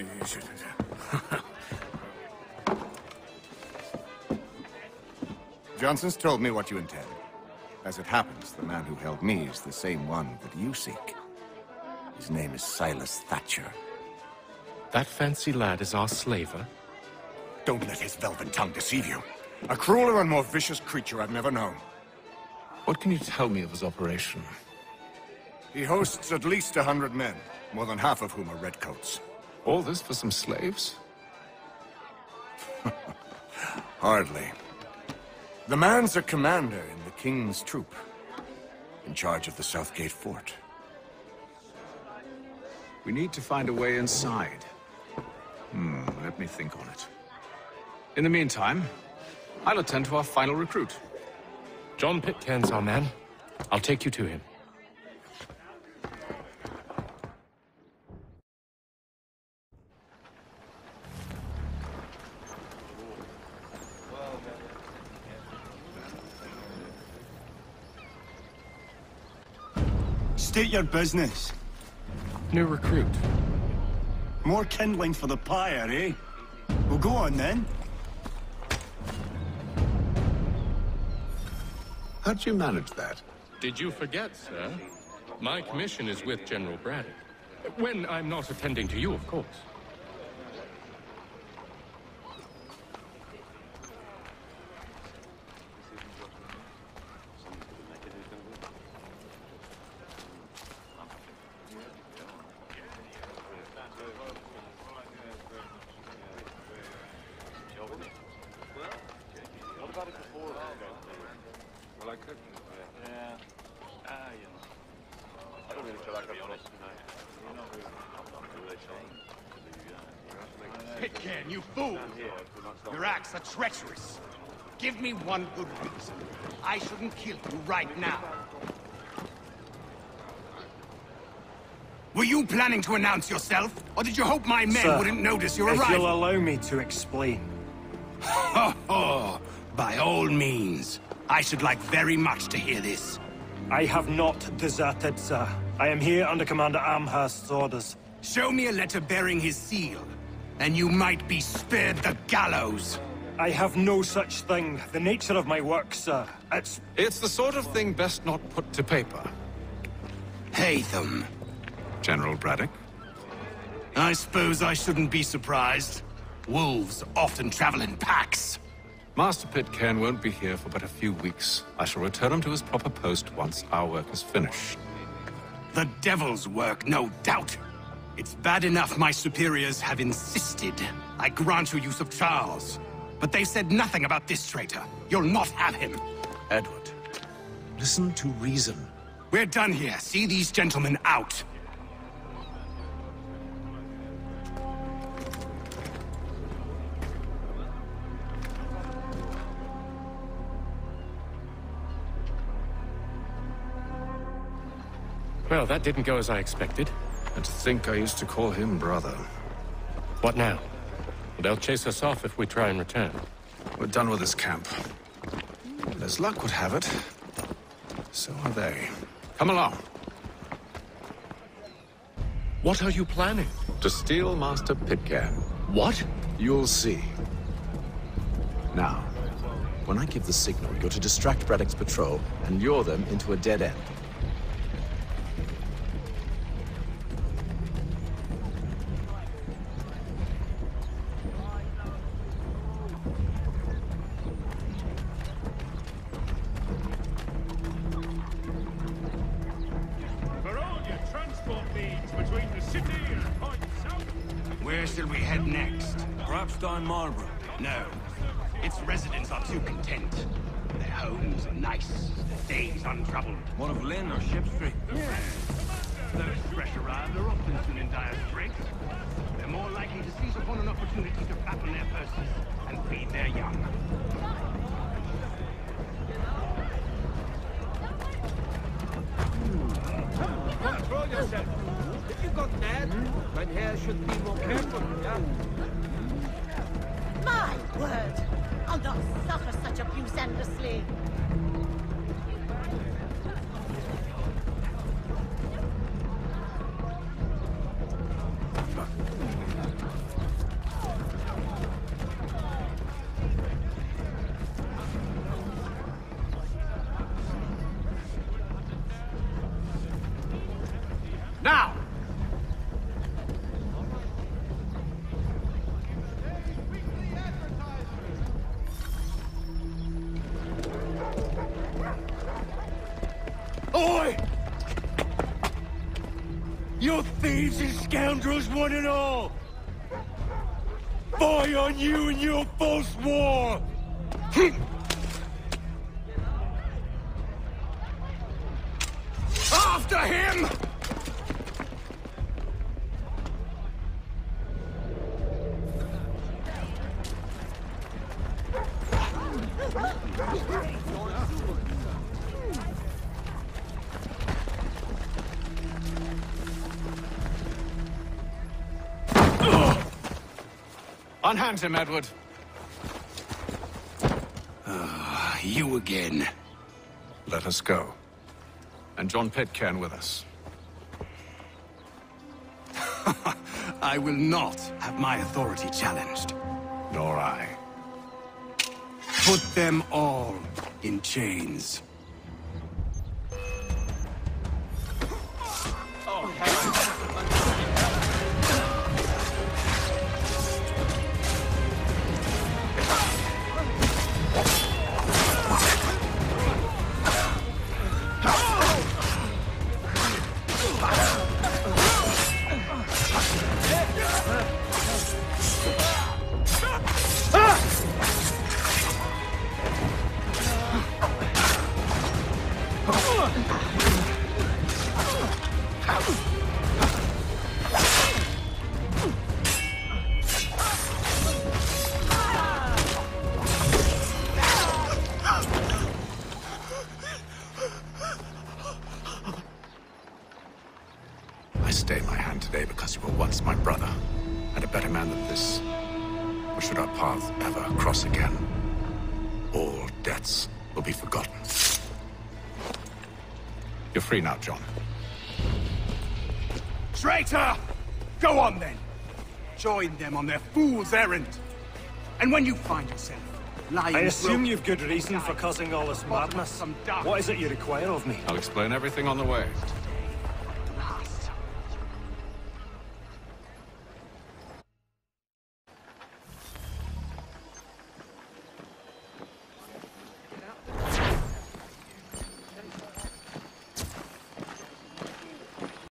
Johnson's told me what you intend. As it happens, the man who held me is the same one that you seek. His name is Silas Thatcher. That fancy lad is our slaver? Don't let his velvet tongue deceive you. A crueler and more vicious creature I've never known. What can you tell me of his operation? He hosts at least a hundred men, more than half of whom are redcoats. All this for some slaves? Hardly. The man's a commander in the King's troop, in charge of the Southgate Fort. We need to find a way inside. Hmm, let me think on it. In the meantime, I'll attend to our final recruit. John Pitcairn's our man. I'll take you to him. State your business. New recruit. More kindling for the pyre, eh? Well, go on then. How'd you manage that? Did you forget, sir? My commission is with General Braddock. When I'm not attending to you, of course. Pitcairn, you fool! Your acts are treacherous. Give me one good reason. I shouldn't kill you right now. Were you planning to announce yourself? Or did you hope my men Sir, wouldn't notice your if arrival? you'll allow me to explain. Ho ho! By all means. I should like very much to hear this. I have not deserted, sir. I am here under Commander Amherst's orders. Show me a letter bearing his seal, and you might be spared the gallows. I have no such thing. The nature of my work, sir. It's... It's the sort of thing best not put to paper. Haytham. General Braddock? I suppose I shouldn't be surprised. Wolves often travel in packs. Master Pitcairn won't be here for but a few weeks. I shall return him to his proper post once our work is finished. The devil's work, no doubt. It's bad enough my superiors have insisted I grant you use of Charles. But they said nothing about this traitor. You'll not have him. Edward, listen to reason. We're done here. See these gentlemen out. Well, that didn't go as I expected. And to think I used to call him brother. What now? They'll chase us off if we try and return. We're done with this camp. And as luck would have it, so are they. Come along. What are you planning? To steal Master Pitcairn. What? You'll see. Now, when I give the signal, you're to distract Braddock's patrol and lure them into a dead end. Where shall we head next? Perhaps down Marlborough. No. Its residents are too content. Their homes are nice, their days untroubled. One of Lynn or Ship Street. Those fresh arrived are often soon in dire straits. They're more likely to seize upon an opportunity to fatten their purses and feed their young. And Herr should be more careful, yeah? My word! Oh, I'll not suffer such abuse endlessly. Now! You thieves and scoundrels, one and all! Fie on you and your false war! After him! Unhand him, Edward. Ah, you again. Let us go. And John Pitcairn with us. I will not have my authority challenged. Nor I. Put them all in chains. I stay my hand today because you were once my brother, and a better man than this. Or should our paths ever cross again, all debts will be forgotten. You're free now, John. Traitor! Go on then. Join them on their fool's errand. And when you find yourself lying... I assume you've good reason for causing all this madness. What is it you require of me? I'll explain everything on the way.